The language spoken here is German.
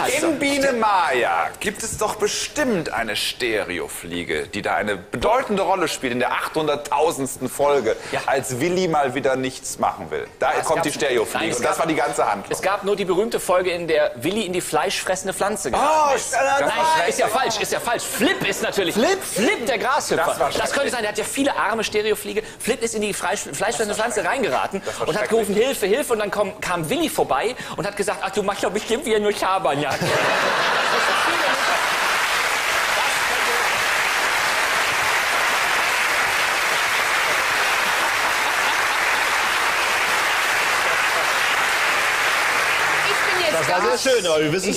halt so. In Biene Maya gibt es doch bestimmt eine Stereofliege, die da eine bedeutende Rolle spielt in der 800.000. Folge, Ja. als Willi mal wieder nichts machen will. Da es kommt die Stereofliege Nein, und das war die ganze Handlung. Es gab nur die berühmte Folge, in der Willi in die fleischfressende Pflanze geraten Oh, ist. Nein, ist ja falsch, ist ja falsch. Flip ist natürlich. Flip? Flip der Grashüpfer. Das Das, könnte sein, der hat ja viele arme Stereofliege. Flip ist in die Fleisch, fleischfressende Pflanze reingeraten Das und hat gerufen, Hilfe, Hilfe. Und dann kam, kam Willi vorbei und hat gesagt, ach, du machst doch bestimmt wieder nur Schabernack. Das war sehr schön, aber wir wissen